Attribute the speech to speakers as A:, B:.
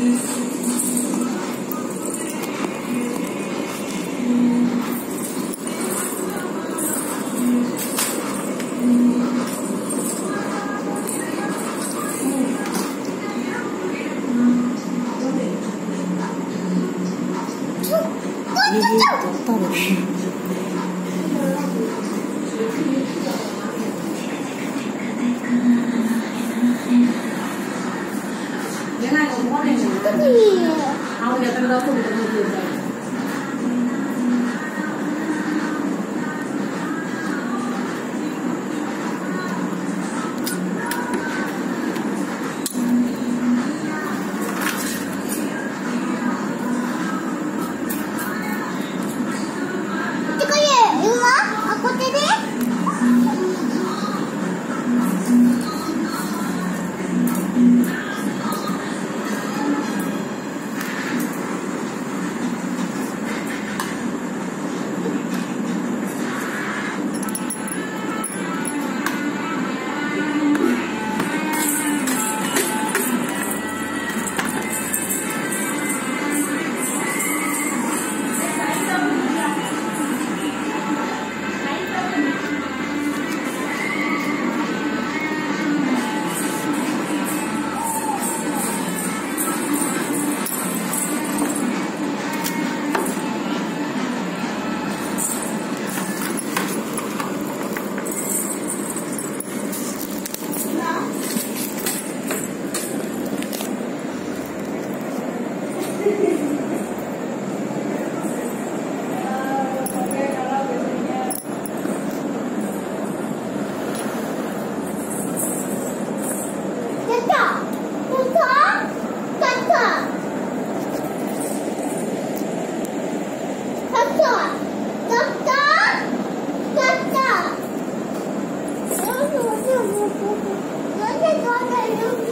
A: 已经得到了是。How many of them are Thank you.